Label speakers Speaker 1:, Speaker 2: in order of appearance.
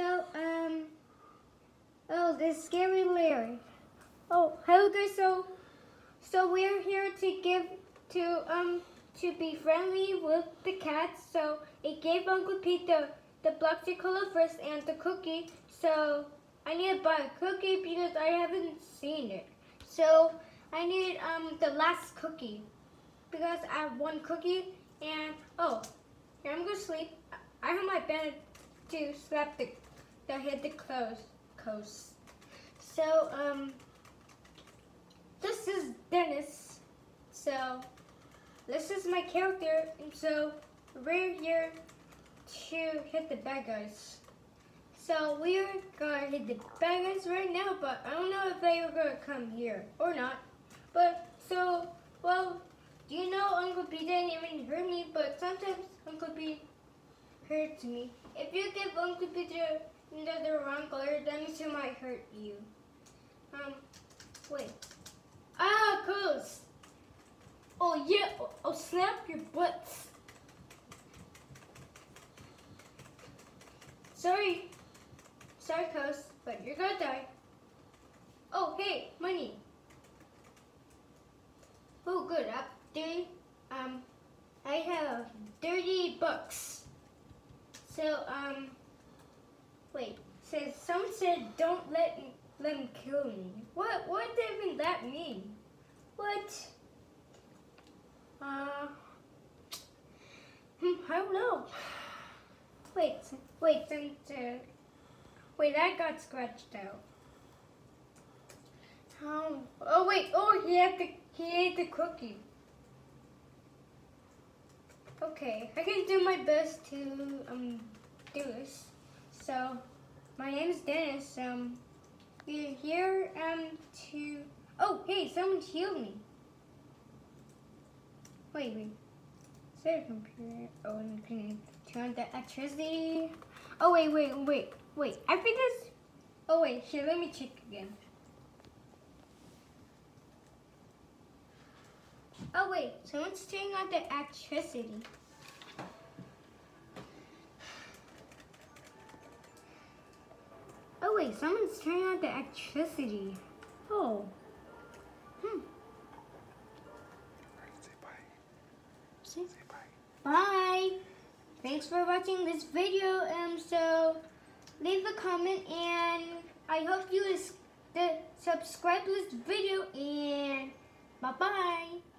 Speaker 1: So, um, oh, this scary Larry. Oh, hello guys. So, so we're here to give to um to be friendly with the cats. So it gave Uncle Pete the the color first and the cookie. So I need to buy a cookie because I haven't seen it. So I need um the last cookie because I have one cookie and oh, here I'm gonna sleep. I have my bed to slap the the head the clothes coast. So um this is Dennis. So this is my character and so we're here to hit the bad guys. So we're gonna hit the bad guys right now, but I don't know if they are gonna come here or not. But so well you know Uncle P didn't even hurt me, but sometimes Uncle P hurts me. If you give Uncle P the, the wrong color, then he might hurt you. Um, wait. Ah, close. Oh yeah, oh, oh snap your butts. Sorry, sorry, cuz, but you're gonna die. Oh, hey, money. Oh, good. Up three. Um, I have 30 bucks. So, um, wait. Says someone said don't let them kill me. What? What even that mean? What? Uh, hmm, I don't know. Wait, wait, uh, wait, that got scratched out. Oh, oh wait, oh, he had the, he ate the cookie. Okay, I can do my best to um do this. So, my name is Dennis. Um, we're here um to. Oh, hey, someone healed me. Wait, wait. Set a computer. Oh, and can turn on the electricity. Oh wait, wait, wait, wait. I think this. Oh wait, here. Let me check again. Oh wait, someone's turning on the electricity. Wait, someone's turning on the electricity. Oh. Hmm.
Speaker 2: Say bye. Say bye.
Speaker 1: Bye. Thanks for watching this video. Um, so leave a comment and I hope you is the subscribe to this video and bye bye.